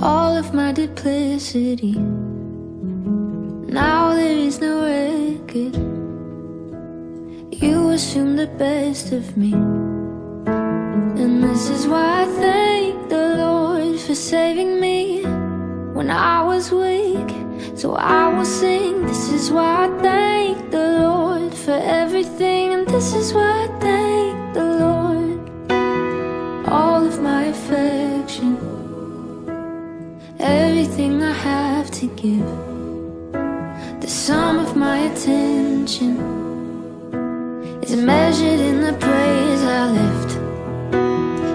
all of my duplicity. Now there is no record. You assume the best of me. And this is why I thank the Lord for saving me when I was weak. So I will sing. This is why I thank the Lord for everything. And this is why I thank the Lord. All of my affairs. to give. The sum of my attention is measured in the praise I lift.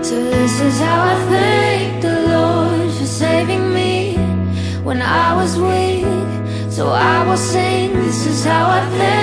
So this is how I thank the Lord for saving me when I was weak. So I will sing, this is how I thank.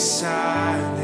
beside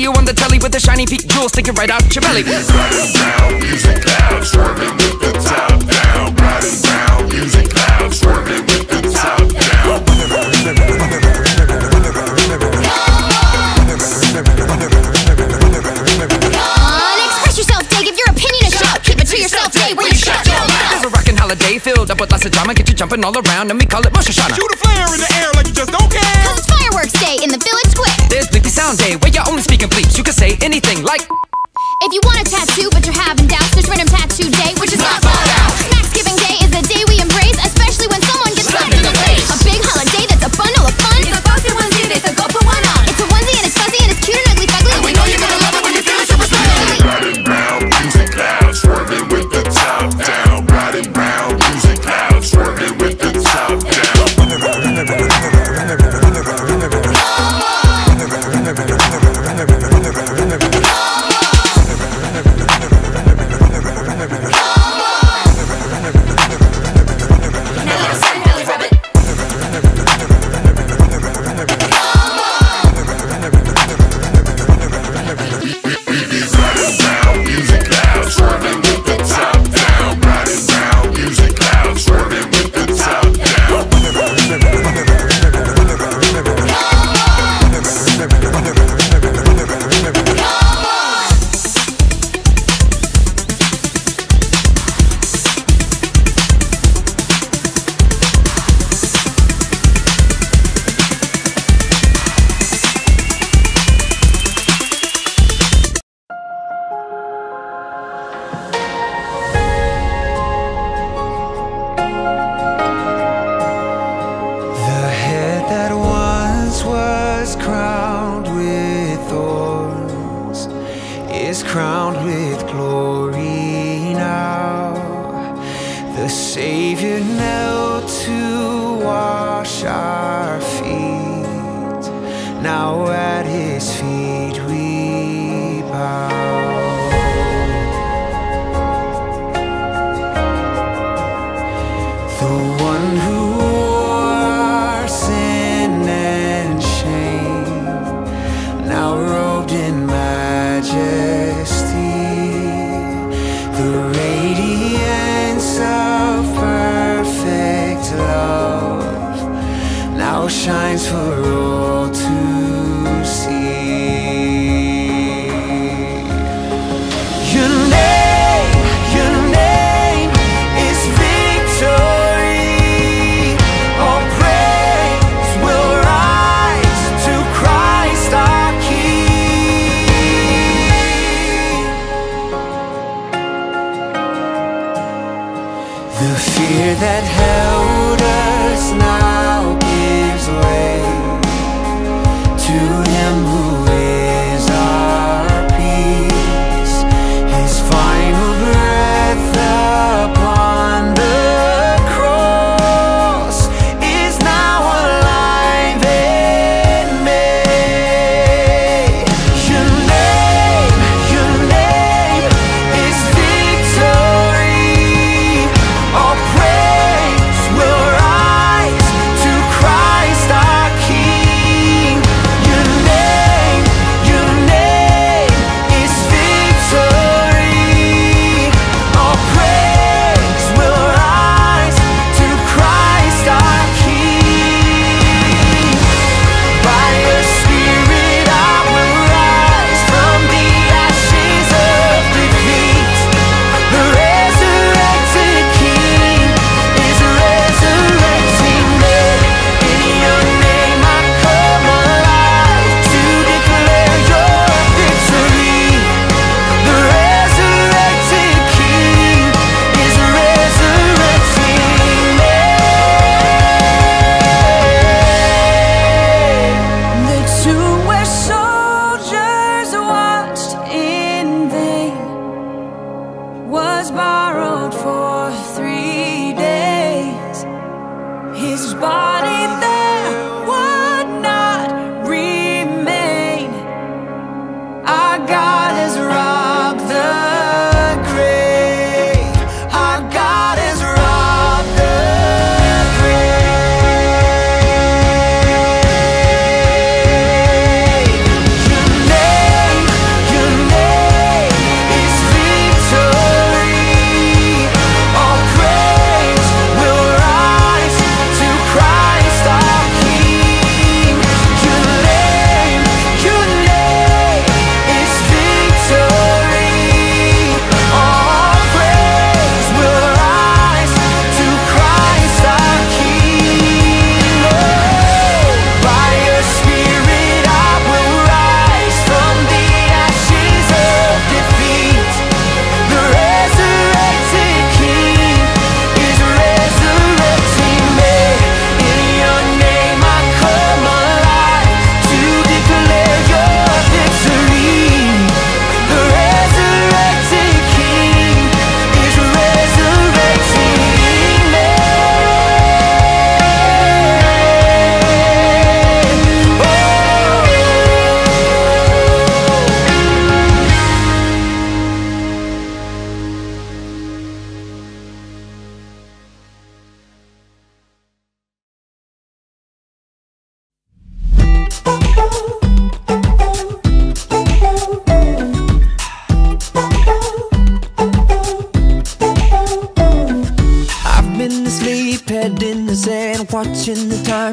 see you on the telly with the shiny pink jewels sticking right out your belly. Riding loud, music loud, swerving with the top down. Riding down, music loud, swerving with the top down. Come on, express yourself, Dave. Give your opinion a shot. Keep it to yourself, yourself Dave. When you shut your mouth. Holiday filled up with lots of drama, get you jumping all around, and we call it Rosh Hashanah. Shoot a flare in the air like you just don't care. Cause it's fun sound day where you're only speaking bleeps. You can say anything like. If you want a tattoo but you're having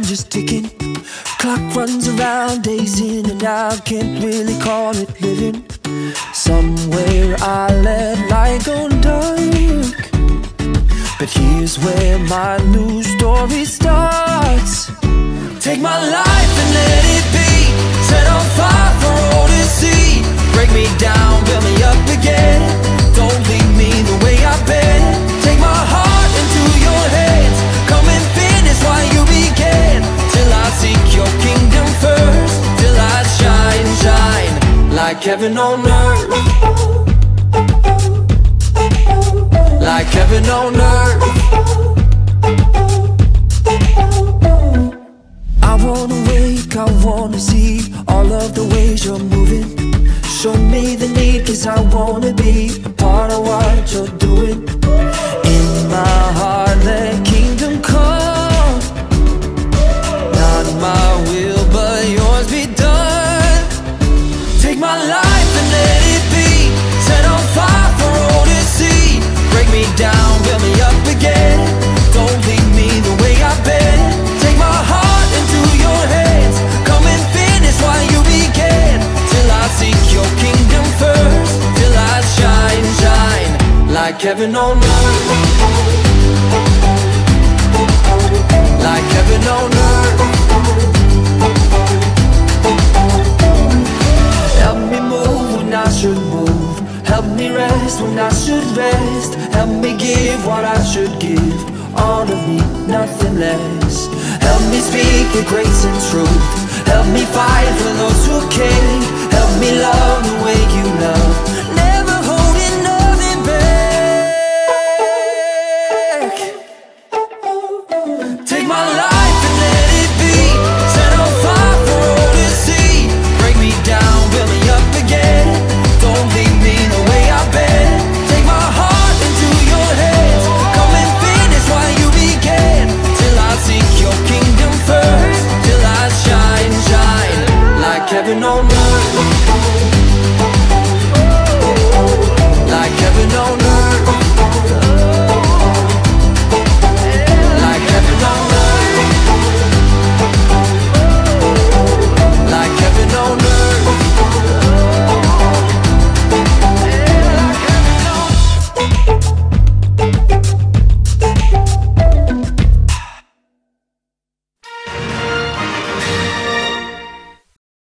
the time just ticking. Clock runs around, days in and out, can't really call it living. Somewhere I let light go dark. But here's where my new story starts. Take my life heaven on earth. Like heaven on earth. I wanna wake, I wanna see all of the ways you're moving. Show me the need, cause I wanna be part of what you're doing. Heaven on earth. Like heaven on earth. Help me move when I should move. Help me rest when I should rest. Help me give what I should give. All of me, nothing less. Help me speak with grace and truth. Help me fight for those who care. Help me love the way you love.